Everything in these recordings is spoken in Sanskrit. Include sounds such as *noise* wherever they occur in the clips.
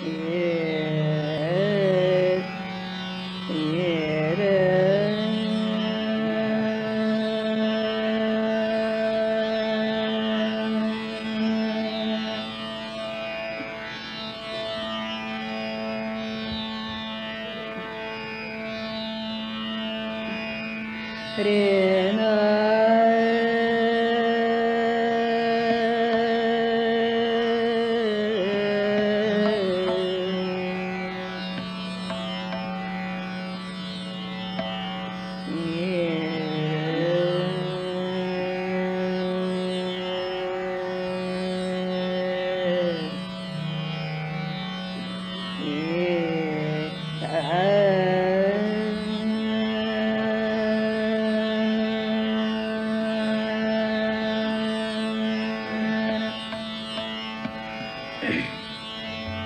Hare *clears throat*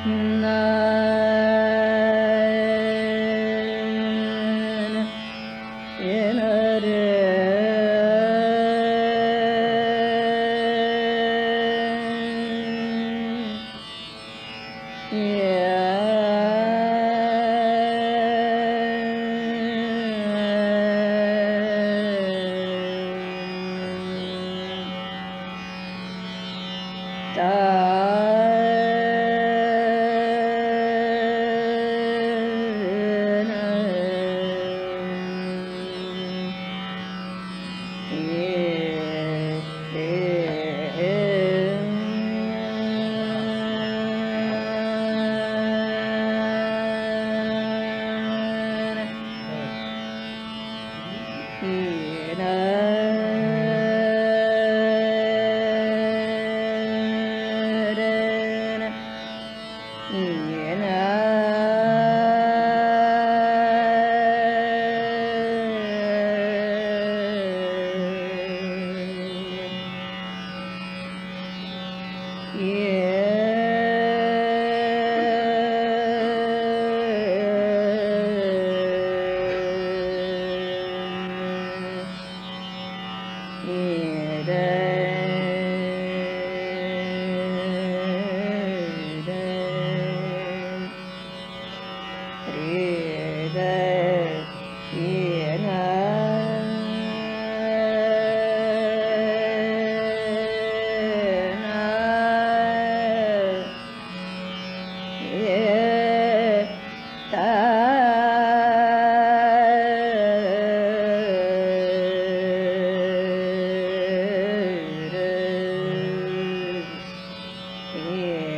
No. Duh. Yeah. रे